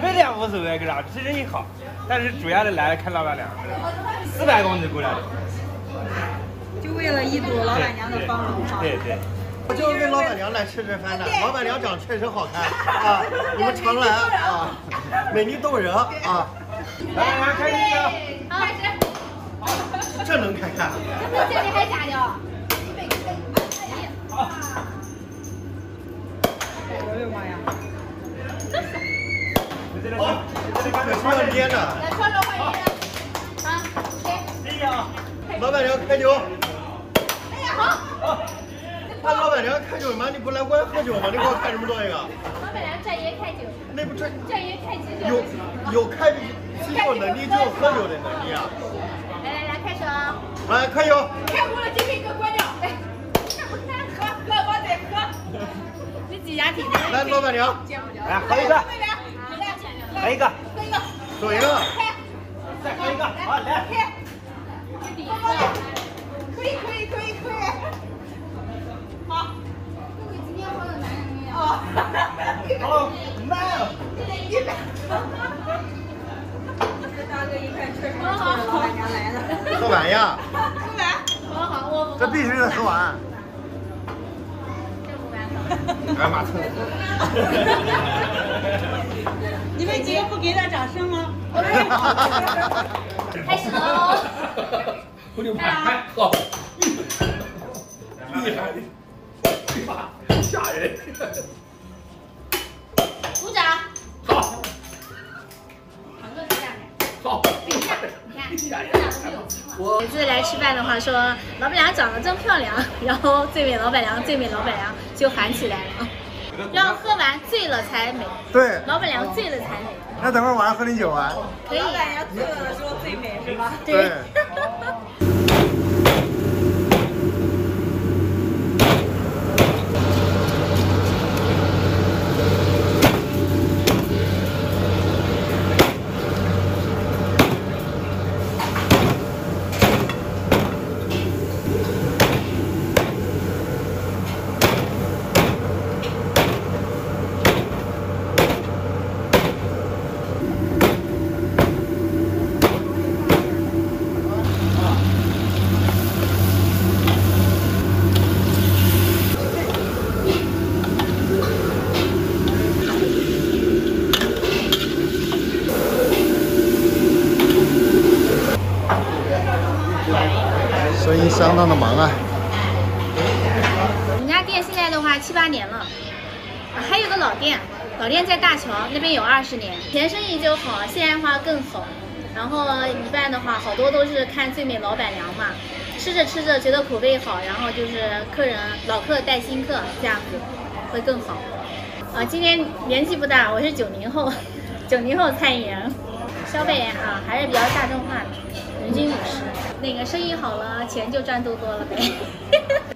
每天无所谓，给啥其实也好，但是主要的来看老板娘，四百工资过来的，就为了一睹老板娘的芳容哈。对对。我就是为老板娘来吃这饭的，老板娘长得确实好看 啊，你们常来啊，美丽动人啊，来开始开始。这能看看？这这里还假的？哎呦妈呀！哦，可是要捏的。来，双手。老板娘开酒。哎呀，好。那老板娘开酒吗？你不来我也喝酒吗？你给我开这么多一个？老板娘专业开酒。那不专专业开酒。有有开啤酒能力就有喝酒的能力啊！来来来，开始啊！来，开酒。开过了，金瓶给我关掉。来，喝喝，我再喝。你几家挺来，老板娘。来，喝一个。喝一个。喝一个。走一个。开。再喝一个。好，来。开。可以可以可以可以。好。各位今天好有男人味啊！好！一百。这大哥一看确实是老板娘来的。喝完呀。喝完。好好，我这必须得喝完。这不完。哎妈蹭！你们几个不给点掌声吗？开始喽！我就怕好，厉害，吓人。鼓掌。好。堂哥在下面。好。每次来吃饭的话，说老板娘长得真漂亮，然后最美老板娘，最美老板娘就喊起来了。要喝完醉了才美。对。老板娘醉了才美。那等会儿晚上喝点酒啊。可以。老板娘醉了的时候最美是吧？对。生意相当的忙啊。我们家店现在的话七八年了，还有个老店，老店在大桥那边有二十年，以前生意就好，现在的话更好。然后一般的话，好多都是看最美老板娘嘛，吃着吃着觉得口味好，然后就是客人老客带新客这样子会更好。啊，今年年纪不大，我是九零后，九零后餐饮人，消费啊还是比较大众化的，人均五十。那个生意好了，钱就赚多多了呗。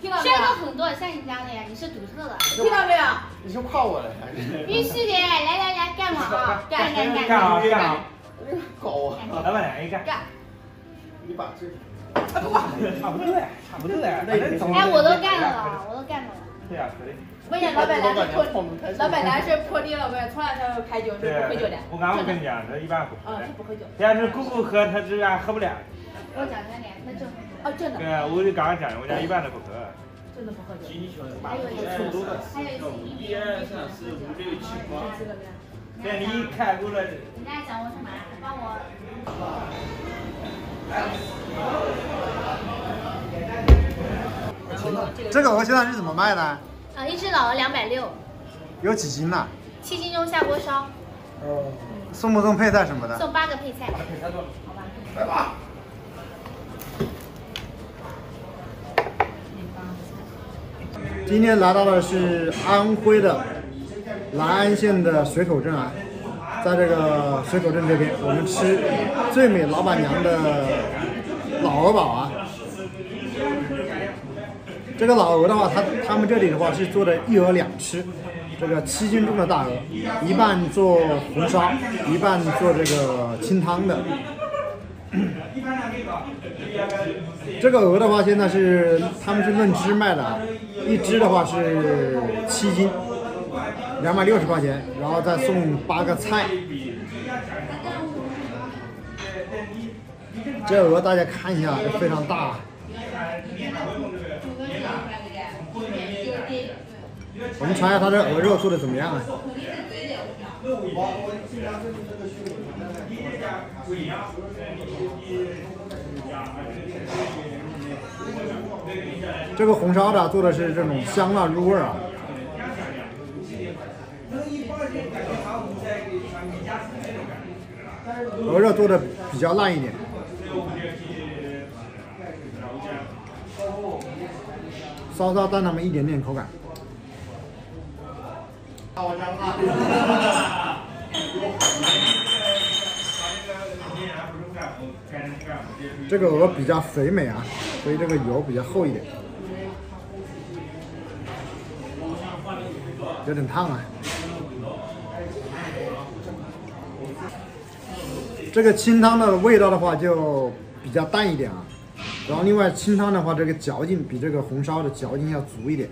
听到没选有？择很多，像你家的呀，你是独特的。听到没有？你是夸我的还是？必须的，来来来，干嘛啊？干干干干啊干！干啊！高啊！老板娘一干。干！你把这。差不多呀，差不多呀。哎，我都干了，我都干了。对呀，可以。关键老板娘是破，老板娘是破例了，我从来他开酒是不喝酒的。我刚我跟你讲，他一般不喝嗯，。是不喝酒。但是姑姑喝，他这边喝不了。我讲真的，那正哦，真的对，，我就刚刚讲，我家一般都不喝。真的不喝酒。还有一次，还有一次，一二三四五六七八。这个没有。对，你看过了。你刚才讲我什么？帮我。这个鹅现在是怎么卖的？啊，一只老鹅两百六，有几斤呢？七斤肉下锅烧，送不送配菜什么的？送八个配菜，好吧？来吧。今天来到的是安徽的南安县的水口镇啊，在这个水口镇这边，我们吃最美老板娘的老鹅堡啊。这个老鹅的话，他他们这里的话是做的一鹅两吃，这个七斤重的大鹅，一半做红烧，一半做这个清汤的。这个鹅的话，现在是他们是论只卖的，一只的话是七斤，两百六十块钱，然后再送八个菜。这鹅大家看一下，非常大。我们尝一下它这鹅肉做的怎么样啊？这个红烧的做的是这种香辣入味啊。鹅肉做的比较烂一点，稍稍淡那么一点点口感。这个鹅比较肥美啊，所以这个油比较厚一点，有点烫啊。这个清汤的味道的话就比较淡一点啊，然后另外清汤的话，这个嚼劲比这个红烧的嚼劲要足一点。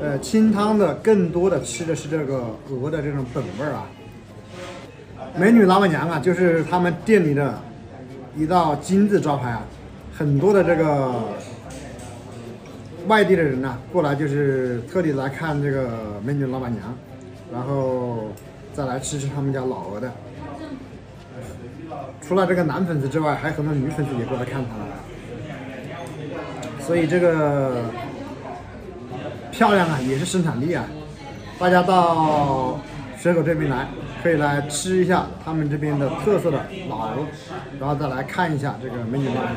呃，清汤的更多的吃的是这个鹅的这种本味儿啊。美女老板娘啊，就是他们店里的一道金字招牌啊，很多的这个外地的人呢过来就是特地来看这个美女老板娘，然后再来吃吃他们家老鹅的。除了这个男粉丝之外，还有很多女粉丝也过来看他了，所以这个漂亮啊，也是生产力啊。大家到水口这边来，可以来吃一下他们这边的特色的老鹅，然后再来看一下这个美女老板。